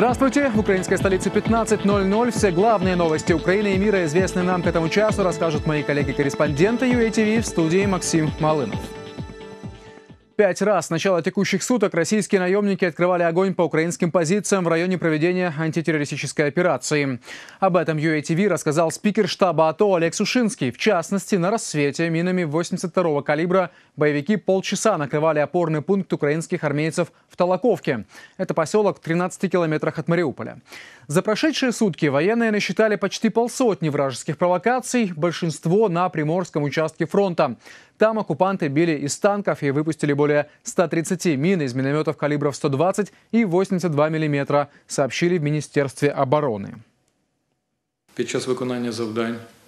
Здравствуйте! Украинской столице 15.00. Все главные новости Украины и мира, известные нам к этому часу, расскажут мои коллеги-корреспонденты UATV в студии Максим Малынов. Пять раз с начала текущих суток российские наемники открывали огонь по украинским позициям в районе проведения антитеррористической операции. Об этом UATV рассказал спикер штаба АТО Олег Сушинский. В частности, на рассвете минами 82-го калибра боевики полчаса накрывали опорный пункт украинских армейцев в Толоковке. Это поселок в 13 километрах от Мариуполя. За прошедшие сутки военные насчитали почти полсотни вражеских провокаций, большинство на приморском участке фронта. Там оккупанты били из танков и выпустили более 130 мин из минометов калибров 120 и 82 мм, сообщили в Министерстве обороны.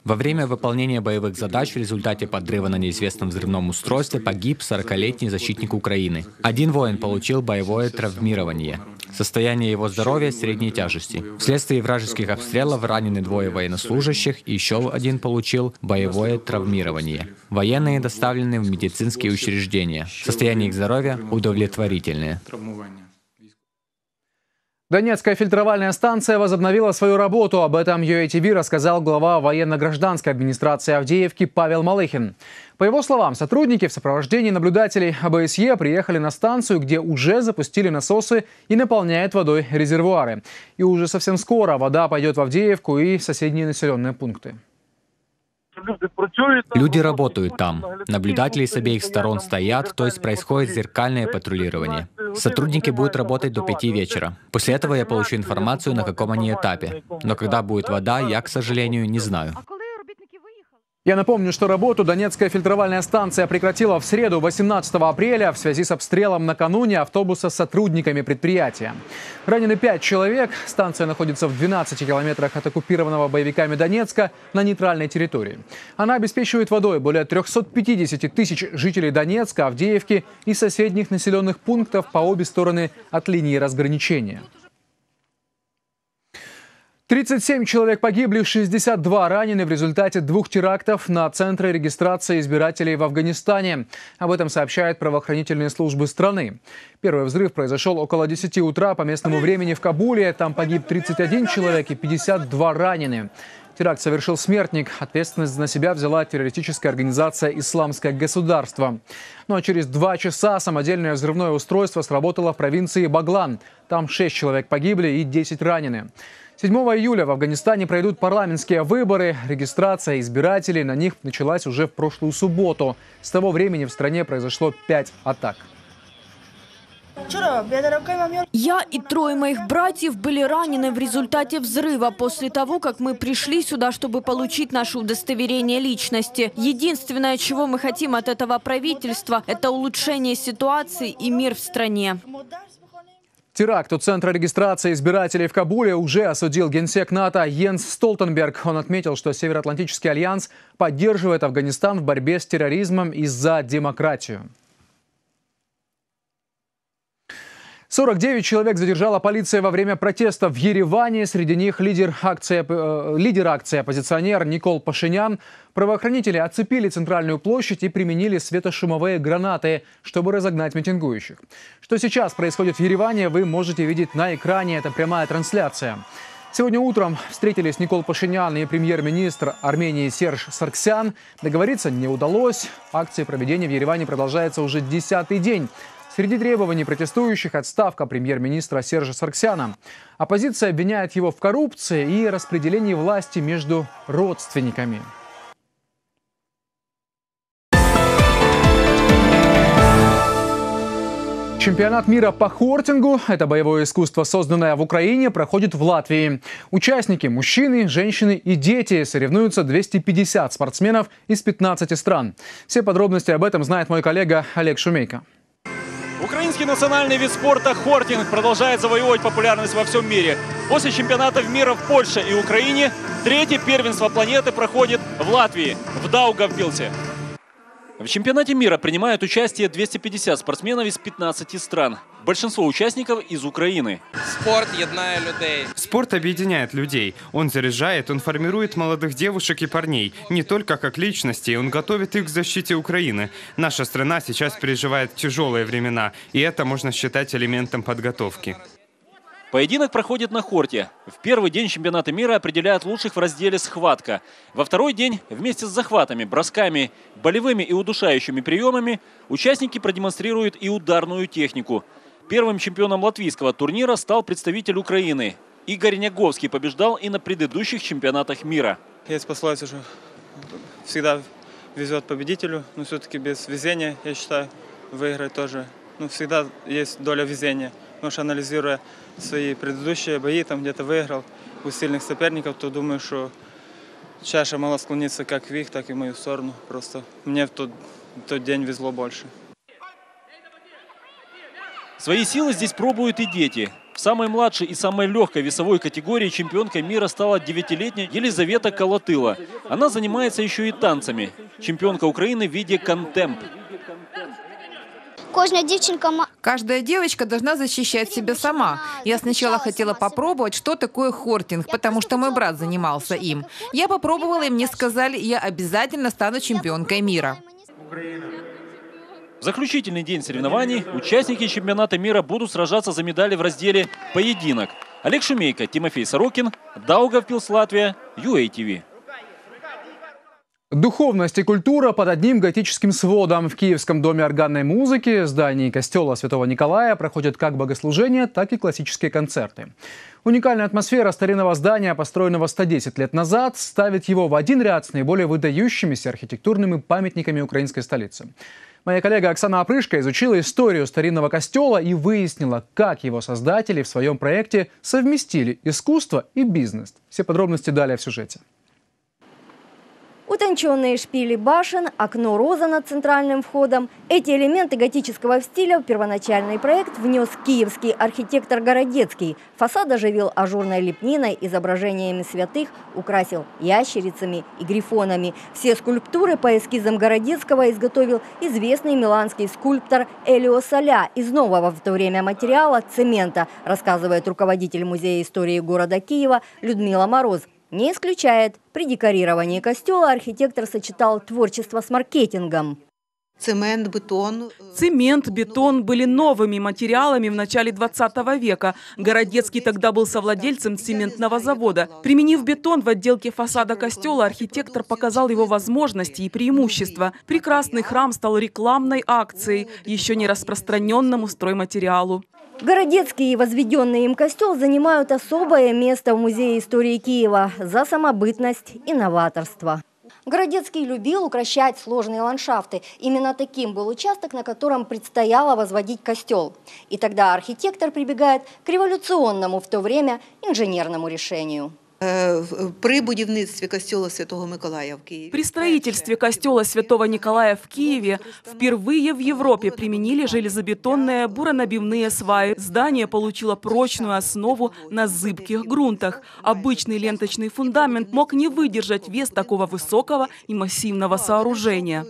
Во время выполнения боевых задач в результате подрыва на неизвестном взрывном устройстве погиб 40-летний защитник Украины. Один воин получил боевое травмирование. Состояние его здоровья средней тяжести. Вследствие вражеских обстрелов ранены двое военнослужащих, и еще один получил боевое травмирование. Военные доставлены в медицинские учреждения. Состояние их здоровья удовлетворительное. Донецкая фильтровальная станция возобновила свою работу. Об этом UATV рассказал глава военно-гражданской администрации Авдеевки Павел Малыхин. По его словам, сотрудники в сопровождении наблюдателей АБСЕ приехали на станцию, где уже запустили насосы и наполняют водой резервуары. И уже совсем скоро вода пойдет в Авдеевку и соседние населенные пункты. Люди работают там. Наблюдатели с обеих сторон стоят, то есть происходит зеркальное патрулирование. Сотрудники будут работать до пяти вечера. После этого я получу информацию, на каком они этапе. Но когда будет вода, я, к сожалению, не знаю. Я напомню, что работу Донецкая фильтровальная станция прекратила в среду 18 апреля в связи с обстрелом накануне автобуса с сотрудниками предприятия. Ранены пять человек. Станция находится в 12 километрах от оккупированного боевиками Донецка на нейтральной территории. Она обеспечивает водой более 350 тысяч жителей Донецка, Авдеевки и соседних населенных пунктов по обе стороны от линии разграничения. 37 человек погибли, 62 ранены в результате двух терактов на центры регистрации избирателей в Афганистане. Об этом сообщают правоохранительные службы страны. Первый взрыв произошел около 10 утра по местному времени в Кабуле. Там погиб 31 человек и 52 ранены. Теракт совершил смертник. Ответственность на себя взяла террористическая организация «Исламское государство». Ну а через два часа самодельное взрывное устройство сработало в провинции Баглан. Там 6 человек погибли и 10 ранены. 7 июля в Афганистане пройдут парламентские выборы. Регистрация избирателей на них началась уже в прошлую субботу. С того времени в стране произошло 5 атак. Я и трое моих братьев были ранены в результате взрыва после того, как мы пришли сюда, чтобы получить наше удостоверение личности. Единственное, чего мы хотим от этого правительства, это улучшение ситуации и мир в стране. Теракт у Центра регистрации избирателей в Кабуле уже осудил генсек НАТО Йенс Столтенберг. Он отметил, что Североатлантический альянс поддерживает Афганистан в борьбе с терроризмом и за демократию. 49 человек задержала полиция во время протеста в Ереване. Среди них лидер акции, э, лидер акции оппозиционер Никол Пашинян. Правоохранители оцепили центральную площадь и применили светошумовые гранаты, чтобы разогнать митингующих. Что сейчас происходит в Ереване, вы можете видеть на экране. Это прямая трансляция. Сегодня утром встретились Никол Пашинян и премьер-министр Армении Серж Сарксян. Договориться не удалось. Акция проведения в Ереване продолжается уже десятый день. Среди требований протестующих отставка премьер-министра Сержа Сарксяна. Оппозиция обвиняет его в коррупции и распределении власти между родственниками. Чемпионат мира по хортингу – это боевое искусство, созданное в Украине, проходит в Латвии. Участники – мужчины, женщины и дети. Соревнуются 250 спортсменов из 15 стран. Все подробности об этом знает мой коллега Олег Шумейко. Украинский национальный вид спорта хортинг продолжает завоевывать популярность во всем мире. После чемпионатов мира в Польше и Украине третье первенство планеты проходит в Латвии, в Даугавпилсе. В чемпионате мира принимают участие 250 спортсменов из 15 стран. Большинство участников из Украины. Спорт єднає людей. Спорт объединяет людей. Он заряжает, он формирует молодых девушек и парней. Не только как личности, он готовит их к защите Украины. Наша страна сейчас переживает тяжелые времена, и это можно считать элементом подготовки. Поединок проходит на хорте. В первый день чемпионата мира определяют лучших в разделе «Схватка». Во второй день вместе с захватами, бросками, болевыми и удушающими приемами участники продемонстрируют и ударную технику. Первым чемпионом латвийского турнира стал представитель Украины. Игорь Няговский побеждал и на предыдущих чемпионатах мира. Есть пословица, что всегда везет победителю, но все-таки без везения, я считаю, выиграть тоже. Ну, всегда есть доля везения. Потому что анализируя свои предыдущие бои, там где-то выиграл у сильных соперников, то думаю, что чаша могла склониться как в их, так и в мою сторону. Просто мне в тот, в тот день везло больше. Свои силы здесь пробуют и дети. В самой младшей и самой легкой весовой категории чемпионкой мира стала девятилетняя Елизавета Колотыла. Она занимается еще и танцами. Чемпионка Украины в виде контемп. Кожная девчонка Каждая девочка должна защищать себя сама. Я сначала хотела попробовать, что такое хортинг, потому что мой брат занимался им. Я попробовала, и мне сказали, я обязательно стану чемпионкой мира. В заключительный день соревнований участники чемпионата мира будут сражаться за медали в разделе «Поединок». Олег Шумейко, Тимофей Сорокин, Даугавпилс, Латвия, UATV. Духовность и культура под одним готическим сводом. В Киевском доме органной музыки, здании костела Святого Николая, проходят как богослужения, так и классические концерты. Уникальная атмосфера старинного здания, построенного 110 лет назад, ставит его в один ряд с наиболее выдающимися архитектурными памятниками украинской столицы. Моя коллега Оксана Опрышко изучила историю старинного костела и выяснила, как его создатели в своем проекте совместили искусство и бизнес. Все подробности далее в сюжете. Утонченные шпили башен, окно роза над центральным входом. Эти элементы готического стиля в первоначальный проект внес киевский архитектор Городецкий. Фасад оживил ажурной лепниной, изображениями святых, украсил ящерицами и грифонами. Все скульптуры по эскизам Городецкого изготовил известный миланский скульптор Элио Соля из нового в то время материала – цемента, рассказывает руководитель Музея истории города Киева Людмила Мороз. Не исключает, при декорировании костела архитектор сочетал творчество с маркетингом. Цемент, бетон. Цемент, бетон были новыми материалами в начале 20 века. Городецкий тогда был совладельцем цементного завода. Применив бетон в отделке фасада костела, архитектор показал его возможности и преимущества. Прекрасный храм стал рекламной акцией, еще не распространенному стройматериалу. Городецкий и возведенный им костел занимают особое место в Музее истории Киева за самобытность и новаторство. Городецкий любил укращать сложные ландшафты. Именно таким был участок, на котором предстояло возводить костел. И тогда архитектор прибегает к революционному в то время инженерному решению. При будівництві костела Святого Миколая в Киеве. При строительстве костела Святого Николая в Киеве впервые в Европе применили железобетонные буронабивные сваи. Здание получило прочную основу на зыбких грунтах. Обычный ленточный фундамент мог не выдержать вес такого высокого и массивного сооружения.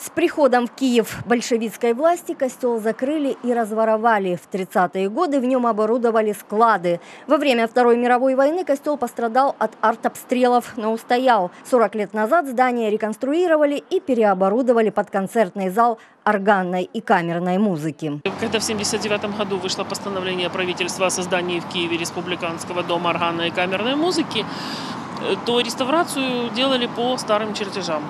С приходом в Киев большевистской власти костел закрыли и разворовали. В 30-е годы в нем оборудовали склады. Во время Второй мировой войны костел пострадал от артобстрелов, но устоял. 40 лет назад здание реконструировали и переоборудовали под концертный зал органной и камерной музыки. Когда в 1979 году вышло постановление правительства о создании в Киеве республиканского дома органной и камерной музыки, то реставрацию делали по старым чертежам.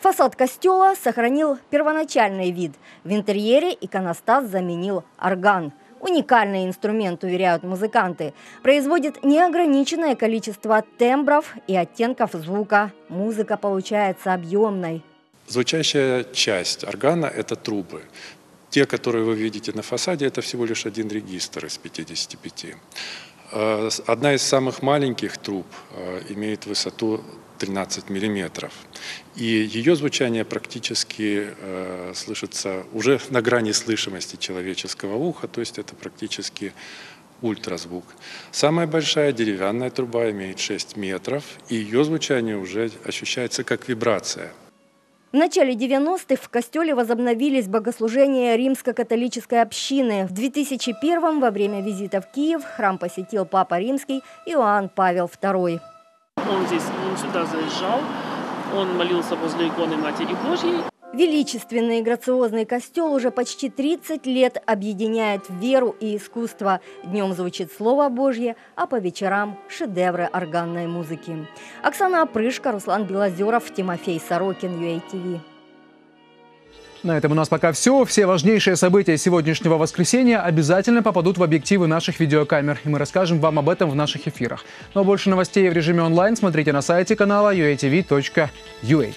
Фасад костела сохранил первоначальный вид. В интерьере иконостас заменил орган. Уникальный инструмент, уверяют музыканты, производит неограниченное количество тембров и оттенков звука. Музыка получается объемной. Звучащая часть органа – это трубы. Те, которые вы видите на фасаде, это всего лишь один регистр из 55. Одна из самых маленьких труб имеет высоту 13 миллиметров. И ее звучание практически э, слышится уже на грани слышимости человеческого уха, то есть это практически ультразвук. Самая большая деревянная труба имеет 6 метров, и ее звучание уже ощущается как вибрация. В начале 90-х в костеле возобновились богослужения римско-католической общины. В 2001 во время визита в Киев храм посетил Папа Римский Иоанн Павел II. Он здесь, он сюда заезжал, он молился возле иконы Матери Божьей. Величественный и грациозный костел уже почти 30 лет объединяет веру и искусство. Днем звучит Слово Божье, а по вечерам – шедевры органной музыки. Оксана Опрышко, Руслан Белозеров, Тимофей Сорокин, UATV. На этом у нас пока все. Все важнейшие события сегодняшнего воскресенья обязательно попадут в объективы наших видеокамер, и мы расскажем вам об этом в наших эфирах. Но больше новостей в режиме онлайн смотрите на сайте канала uatv.ua.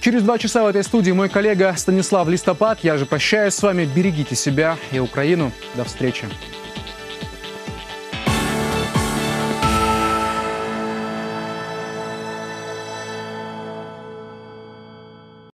Через два часа в этой студии мой коллега Станислав Листопад. Я же прощаюсь с вами. Берегите себя и Украину. До встречи.